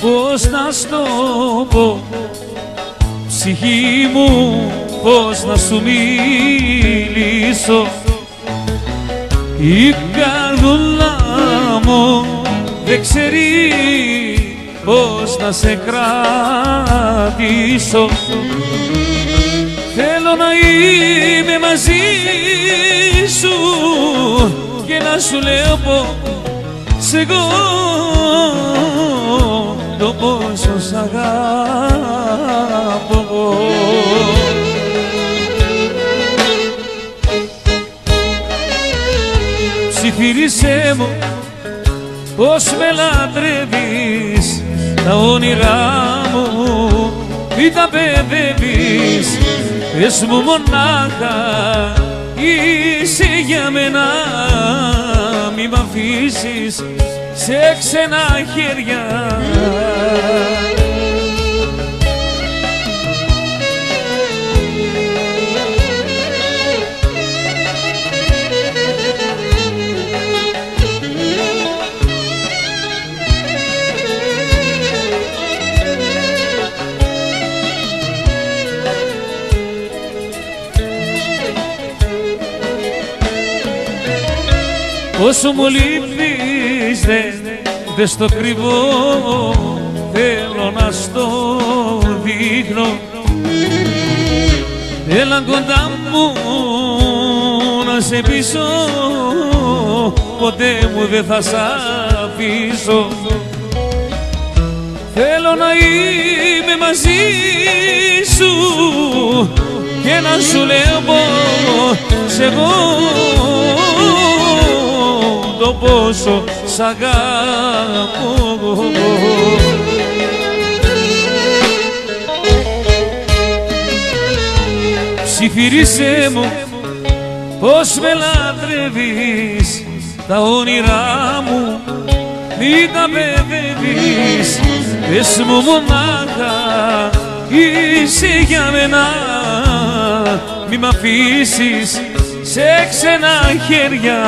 Πώς να στο πω ψυχή μου πώς να σου μιλήσω. Η καρδούλα μου δεν ξέρει πώς να σε κρατήσω. Θέλω να είμαι μαζί σου και να σου λέω πως εγώ το πόσο σ' αγάπω Ψιθύρισέ μου πως με λατρεύεις τα όνειρά μου μη τα παιδεύεις πες μου μονάχα είσαι για μένα μη μ' αφήσεις σε ξένα χέρια. Όσο μου λείπεις δεν δε στο κρυβώ θέλω να στο δείχνω. Έλα κοντά μου να σε πείσω ποτέ μου δεν θα σ' αφήσω. Θέλω να είμαι μαζί σου και να σου λέω πως εγώ το πόσο σ' αγαπώ. Ψιθυρίσε μου πως με λατρεύεις τα όνειρά μου μη τα παιδεύεις. Πες μου μονάχα είσαι για μένα. Μη μ' αφήσεις σε ξένα χέρια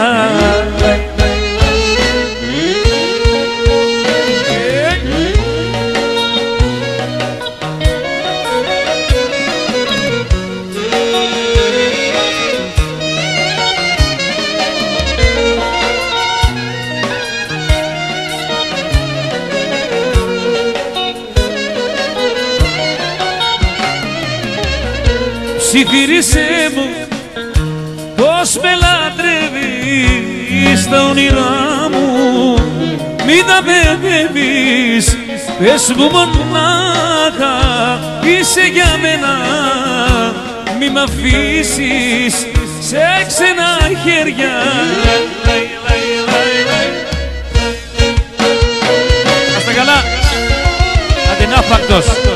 Ψιθυρίσε μου πως με λατρεύεις τα όνειρά μου Μην τα παιδεύεις, πες μου μονάχα είσαι για μένα Μη μ' αφήσεις σε ξένα χέρια Να είστε καλά. Αντινάφακτος.